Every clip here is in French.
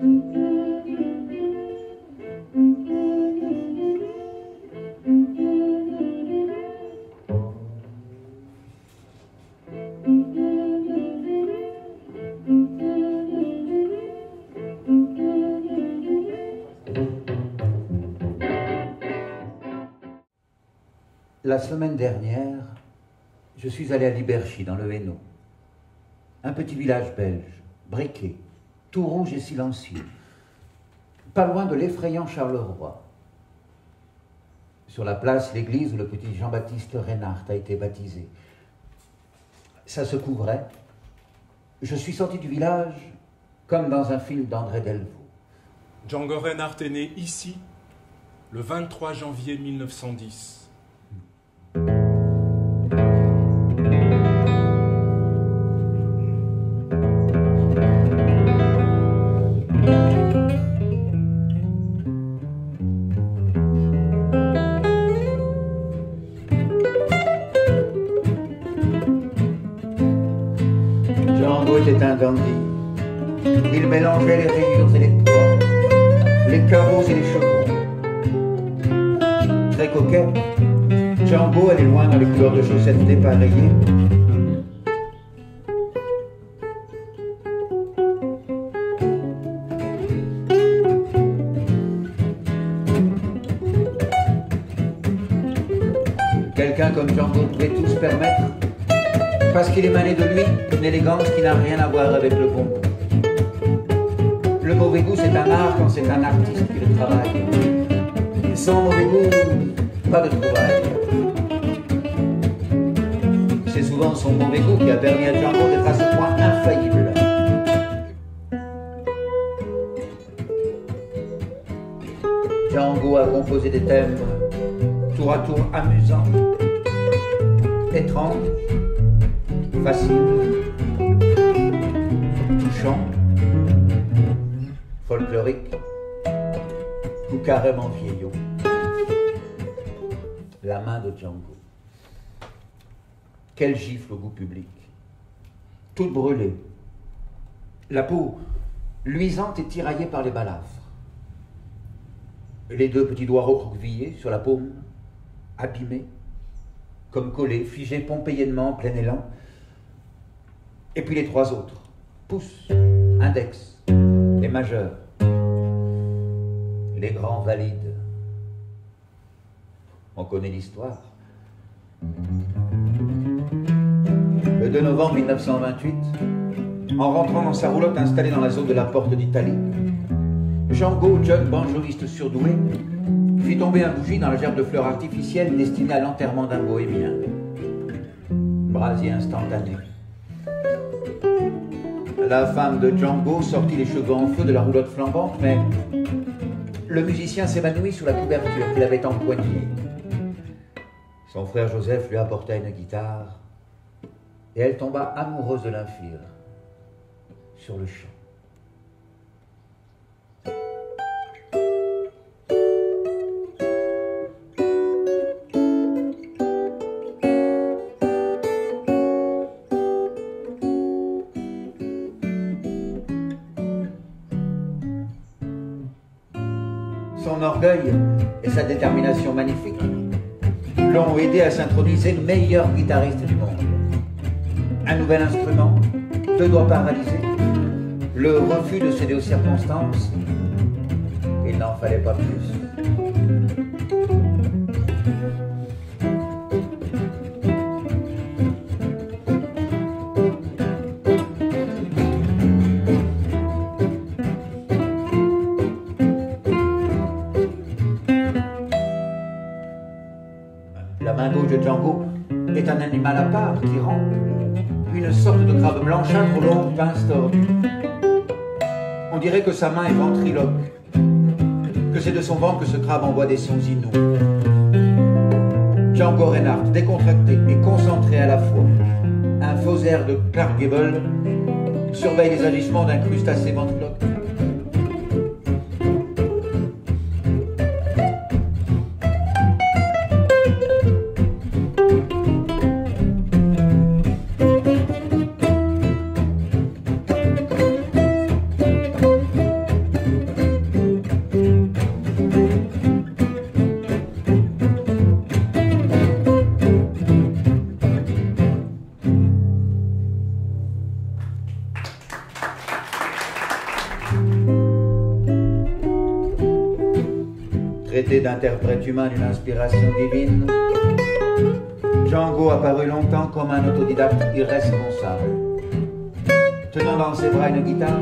La semaine dernière, je suis allé à Liberchy, dans le Hainaut. Un petit village belge, briqué, tout rouge et silencieux, pas loin de l'effrayant Charleroi. Sur la place, l'église où le petit Jean-Baptiste Reinhardt a été baptisé. Ça se couvrait. Je suis sorti du village comme dans un film d'André Delvaux. Django Reinhardt est né ici, le 23 janvier 1910. Il mélangeait les rayures et les poids, les carreaux et les chevrons. Très coquet, Django allait loin dans les couleurs de chaussettes dépareillées. Quelqu'un comme Django parce qu'il émanait de lui une élégance qui n'a rien à voir avec le bon goût. Le mauvais goût, c'est un art quand c'est un artiste qui le travaille. Sans mauvais goût, pas de trouvaille. C'est souvent son mauvais goût qui a permis à Django d'être à ce point infaillible. Django a composé des thèmes tour à tour amusants, étranges, facile, touchant, folklorique ou carrément vieillot. La main de Django. Quel gifle au goût public. Toute brûlée. La peau luisante et tiraillée par les balafres. Les deux petits doigts recroquevillés sur la paume, abîmés, comme collés, figés pompéiennement en plein élan, et puis les trois autres, pouce, index et majeur, les grands valides. On connaît l'histoire. Le 2 novembre 1928, en rentrant dans sa roulotte installée dans la zone de la Porte d'Italie, Django, jeune banjoriste surdoué, fit tomber un bougie dans la gerbe de fleurs artificielles destinée à l'enterrement d'un bohémien. Brasier instantané. La femme de Django sortit les cheveux en feu de la roulotte flambante, mais le musicien s'évanouit sous la couverture qu'il avait empoignée. Son frère Joseph lui apporta une guitare et elle tomba amoureuse de l'infire sur le champ. Et sa détermination magnifique l'ont aidé à s'introniser le meilleur guitariste du monde. Un nouvel instrument, deux doigts paralysés, le refus de céder aux circonstances. Il n'en fallait pas plus. Un animal à part qui rend une sorte de crabe blanchâtre aux longues pinces tordues. On dirait que sa main est ventriloque, que c'est de son ventre que ce crabe envoie des sons inouïs. Django Reinhardt, décontracté et concentré à la fois, un faux air de Clark Gable, surveille les agissements d'un crustacé ventriloque. D'interprète humain d'une inspiration divine, Django apparut longtemps comme un autodidacte irresponsable, tenant dans ses bras une guitare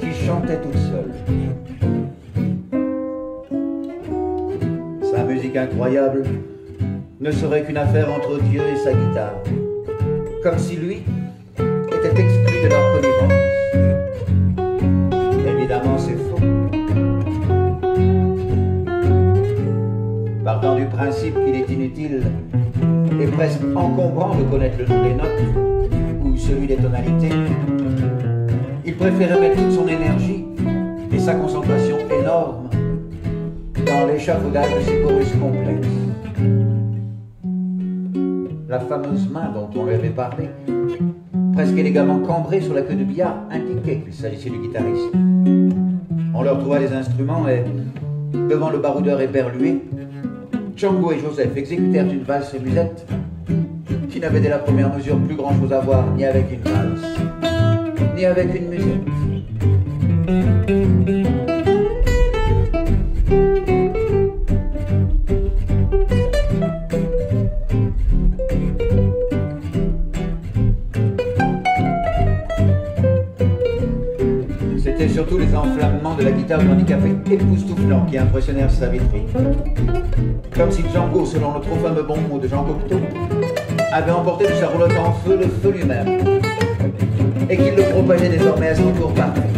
qui chantait toute seule. Sa musique incroyable ne serait qu'une affaire entre Dieu et sa guitare, comme si lui de connaître le nom des notes ou celui des tonalités, il préférait mettre toute son énergie et sa concentration énorme dans l'échafaudage de ses chorus complexes. La fameuse main dont on lui avait parlé, presque élégamment cambrée sur la queue de billard, indiquait qu'il s'agissait du guitariste. On leur trouva les instruments et, devant le baroudeur éperlué, Django et Joseph exécutèrent une valse musette n'avait dès la première mesure plus grand chose à voir ni avec une valse, ni avec une musette. C'était surtout les enflammements de la guitare handicapée époustouflants qui impressionnèrent sa vitrine. Comme si Django, selon le trop fameux bon mot de Jean Cocteau, avait emporté de sa roulotte en feu le feu lui-même, et qu'il le propageait désormais à son tour pareil.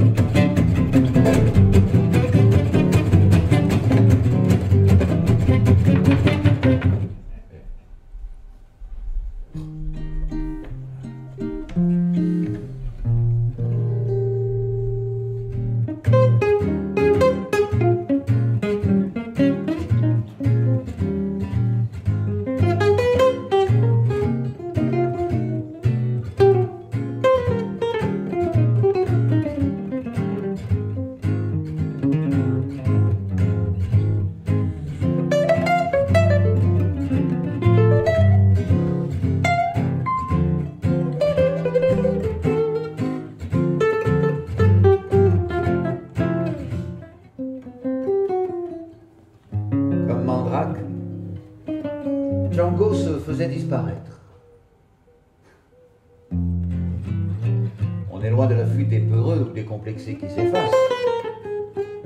Est loin de la fuite des peureux ou des qui s'effacent.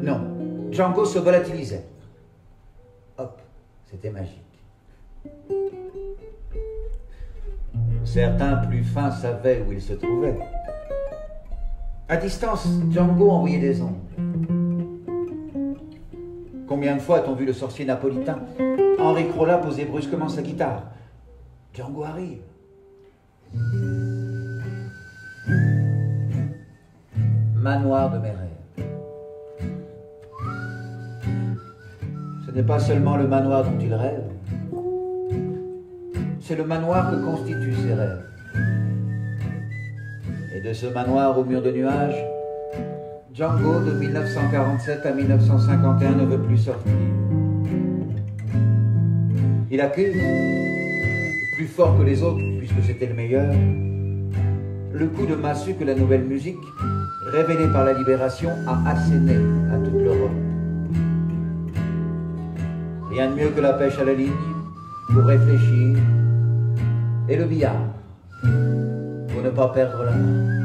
Non, Django se volatilisait. Hop, c'était magique. Certains plus fins savaient où il se trouvait. À distance, Django envoyait des ondes. Combien de fois a-t-on vu le sorcier napolitain Henri Crolla poser brusquement sa guitare? Django arrive. Manoir de mes rêves. Ce n'est pas seulement le manoir dont il rêve, c'est le manoir que constituent ses rêves. Et de ce manoir au mur de nuages, Django, de 1947 à 1951, ne veut plus sortir. Il accuse, plus fort que les autres, puisque c'était le meilleur, le coup de massue que la nouvelle musique, révélée par la libération, a asséné à toute l'Europe. Rien de mieux que la pêche à la ligne pour réfléchir et le billard pour ne pas perdre la main.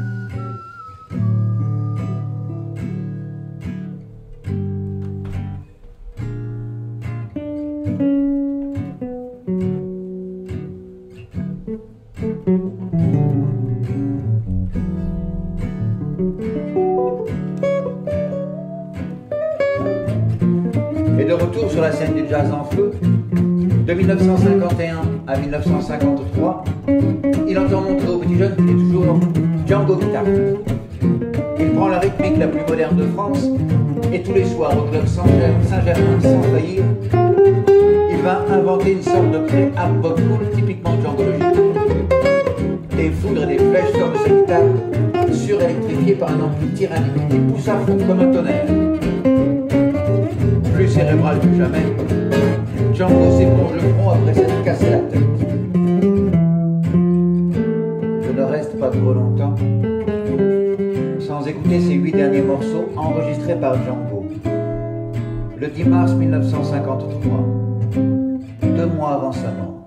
Qu'il est toujours Django Guitar. Il prend la rythmique la plus moderne de France et tous les soirs au club Saint-Germain sans faillir, il va inventer une sorte de art rock cool typiquement djangologique. Des foudres et des flèches de sa guitare, surélectrifiée par un ampli tyrannique qui pousse à fond comme un tonnerre. Plus cérébral que jamais, Django s'éponge le front enregistrés par Django. le 10 mars 1953, deux mois avant sa mort.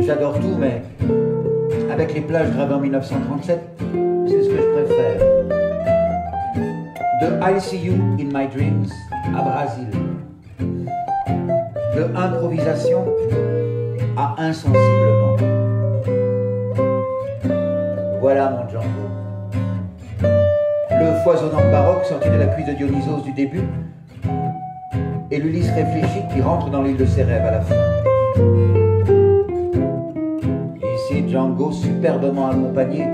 J'adore tout, mais avec les plages gravées en 1937, c'est ce que je préfère. De I See You in My Dreams à Brésil. De improvisation à insensiblement. Voilà mon Django. Le foisonnant baroque sorti de la cuisse de Dionysos du début et l'Ulysse réfléchi qui rentre dans l'île de ses rêves à la fin. Ici Django superbement accompagné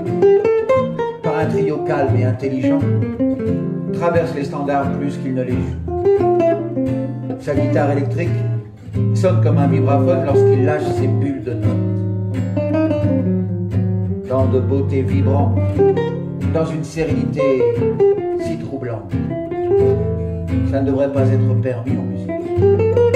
par un trio calme et intelligent traverse les standards plus qu'il ne les joue. Sa guitare électrique sonne comme un vibraphone lorsqu'il lâche ses bulles de notes. Tant de beauté vibrant, dans une sérénité si troublante. Ça ne devrait pas être permis en musique.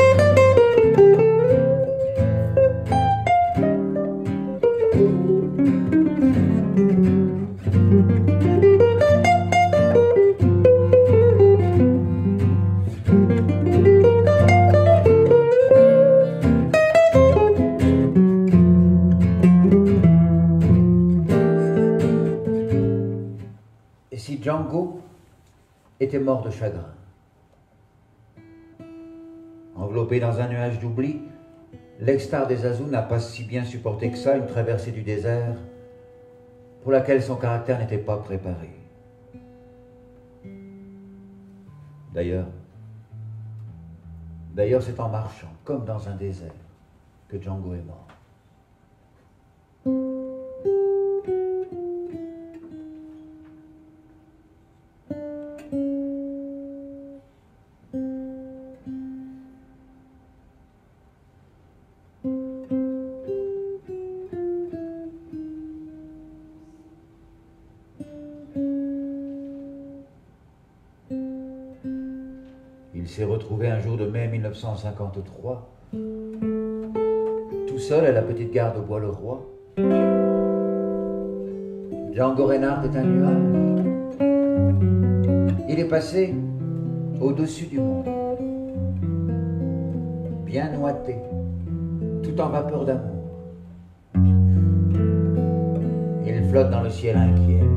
Mort de chagrin. Enveloppé dans un nuage d'oubli, l'ex-star des Azous n'a pas si bien supporté que ça une traversée du désert pour laquelle son caractère n'était pas préparé. D'ailleurs, d'ailleurs c'est en marchant, comme dans un désert, que Django est mort. 1953, tout seul à la petite gare de Bois-le-Roi. Django Reinhardt est un nuage. Il est passé au-dessus du monde, bien noité, tout en vapeur d'amour. Il flotte dans le ciel inquiet.